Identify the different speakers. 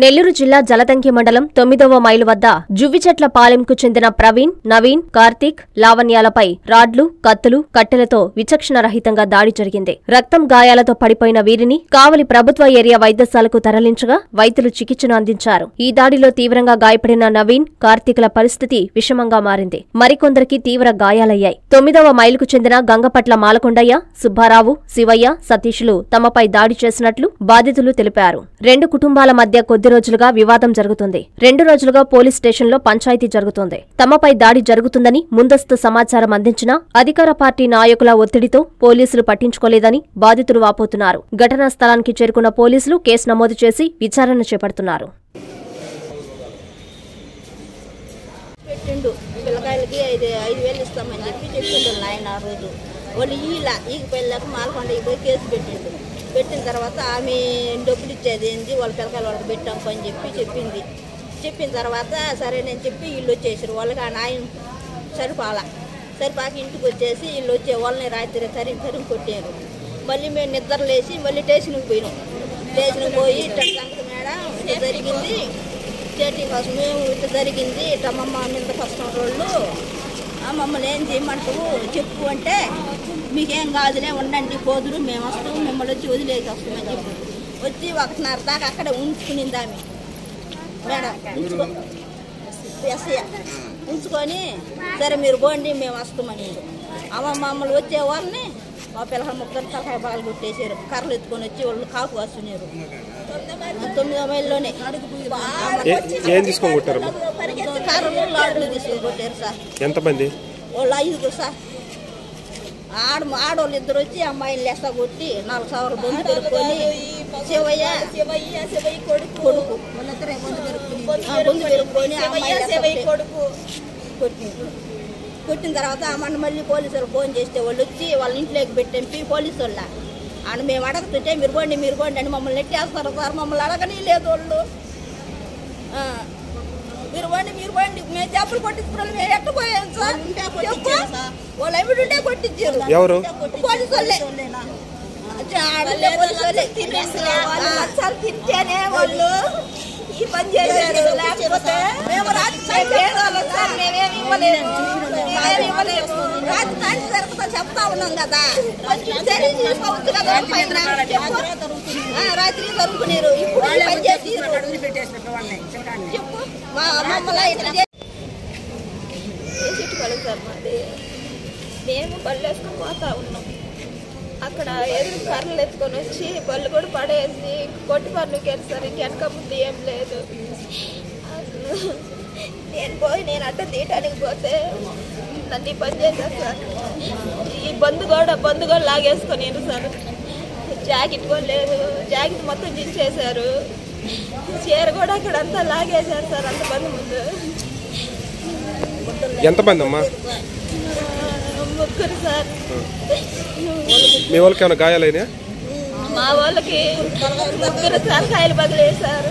Speaker 1: నెల్లూరు జిల్లా జలదంకి మండలం తొమ్మిదవ మైలు వద్ద జువ్విచెట్ల పాలెంకు చెందిన ప్రవీణ్ నవీన్ కార్తీక్ లావణ్యాలపై రాడ్లు కత్తులు కట్టెలతో విచక్షణరహితంగా దాడి జరిగింది. రక్తం గాయాలతో పడిపోయిన వీరిని కావలి ప్రభుత్వ ఏరియా వైద్యశాలకు తరలించగా వైద్యులు చికిత్సను అందించారు. ఈ దాడిలో తీవ్రంగా గాయపడిన నవీన్ కార్తీక్ల పరిస్థితి విషమంగా మారింది. మరికొందరికి తీవ్ర గాయాలయ్యాయి. తొమ్మిదవ మైలుకు చెందిన గంగపట్ల మాలకొండయ్య సుబ్బారావు శివయ్య సతీష్లు తమపై దాడి చేసినట్లు బాధితులు తెలిపారు. రెండు కుటుంబాల మధ్య కొద్ది రోజులుగా వివాదం జరుగుతుంది. రెండు రోజులుగా పోలీస్ స్టేషన్లో పంచాయతీ జరుగుతోంది. తమపై దాడి జరుగుతుందని ముందస్తు సమాచారం అందించినా అధికార పార్టీ నాయకుల ఒత్తిడితో పోలీసులు పట్టించుకోలేదని బాధితులు వాపోతున్నారు. ఘటనా స్థలానికి చేరుకున్న పోలీసులు కేసు నమోదు చేసి విచారణ చేపడుతున్నారు.
Speaker 2: పిల్లకాయలకి ఐదు ఐదు వేలు ఇస్తామని చెప్పి చెప్పిండు ఆయన ఆ రోజు. వాళ్ళు ఈలా ఈగ పెళ్ళాక ఈ పోయి కేసు పెట్టిండు పెట్టిన తర్వాత ఆమె డబ్బులు ఇచ్చేది ఏంది? వాళ్ళ పిల్లకాయలు వాళ్ళకి పెట్టాం అని చెప్పి చెప్పింది. చెప్పిన తర్వాత సరే నేను చెప్పి వీళ్ళు వచ్చేసారు వాళ్ళకి ఆ నాయన సరిపాల. సరిపాక ఇంటికి వచ్చేసి వీళ్ళు వచ్చే వాళ్ళని రాత్రి తరిగి తరిగి కొట్టారు. మళ్ళీ మేము నిద్రలేసి మళ్ళీ స్టేషన్కి పోయినాం. స్టేషన్కి పోయి ఇట్లా మేడం ఇట్లా జరిగింది. చేతి కోసం మేము ఇట్లా జరిగింది. ఇట్లా మమ్మ మీద కష్టం రోళ్ళు ఆ మమ్మల్ని ఏం చేయమంటావు చెప్పు అంటే మీకేం కాదులే ఉండండి పోదురు మేము వస్తాము మిమ్మల్ని వచ్చి వదిలేసి వస్తామని చెప్పి. వచ్చి ఒకటిన్నర దాకా అక్కడ ఉంచుకునింది ఆమె. మేడం ఉంచుకొని సరే మీరు పోండి మేము వస్తామని అమ్మ మమ్మల్ని వచ్చే వాళ్ళని మా పిల్లల ముగ్గురు తలకాయ బాగా కొట్టేసారు కర్రలు ఎత్తుకొని వచ్చి వాళ్ళు కాపు వస్తున్నారు తొమ్మిదో మైల్లోనే.
Speaker 3: ఏ- తీసుకొని
Speaker 2: కర్రలు లాడ్లు తీసుకొని కొట్టారు సార్.
Speaker 3: ఎంతమంది?
Speaker 2: వాళ్ళు ఐదుగురు సార్. ఆడ ఆడవాళ్ళు ఇద్దరు వచ్చి అమ్మాయిని కొట్టి నాలుగు సవర్లు బొందు పెరుక్కొని శివయ్య శివయ్య శివయ్య కొడుకు. కొడుకు. బొందు పెరుక్కొని అమ్మాయి కొట్టిన తర్వాత అమ్మని మళ్ళీ పోలీసులు ఫోన్ చేస్తే వాళ్ళు వచ్చి వాళ్ళ ఇంట్లోకి పెట్టంపి పోలీసు వాళ్ళ అని మేము అడగతుంటే మీరు పోండి మీరు పోండి అని మమ్మల్ని నెట్టేస్తారు సార్ మమ్మల్ని అడగని లేదు వాళ్ళు. మీరు పోండి మీరు పోండి మేము చేపలు కొట్టించుకున్నాం మేము ఎట్ట పోయాం సార్? ఎవరు తింటేనే వాళ్ళు ఈ పని చేశారు లేకపోతే మేము మేమేమి మేమేమి జరుగుతా చెప్తా ఉన్నాం కదా. పైన. రాత్రి ఇప్పుడు ఈ పని చేసి చెప్పు. మా మమ్మల్ని ఇట్లా చేసి చెట్టుకోలేదు సార్ మాది. మేము బళ్ళు వేసుకొని పోతా ఉన్నాం. అక్కడ ఎదురు కర్రలు ఎత్తుకొని వచ్చి బళ్ళు కూడా పడేసి కొట్టి పనులకి వెళ్తారు ఇంకెనక ముందు ఏం లేదు. నేను పోయి నేను అట్ట తీయటానికి పోతే నన్ను పని చేశాను సార్. ఈ బంధు కూడా బంధు కూడా లాగేసుకొని సార్? జాకెట్ కూడా లేదు. జాకెట్ మొత్తం దించేశారు. చీర కూడా అక్కడ అంతా లాగేశారు సార్ అంత మంది ముందు.
Speaker 3: ఎంతమంది అమ్మా
Speaker 2: ముగ్గురు సార్
Speaker 3: మీ వాళ్ళకి ఏమైనా గాయాలైనా?
Speaker 2: మా వాళ్ళకి ముగ్గురు తలకాయలు బదిలేశారు.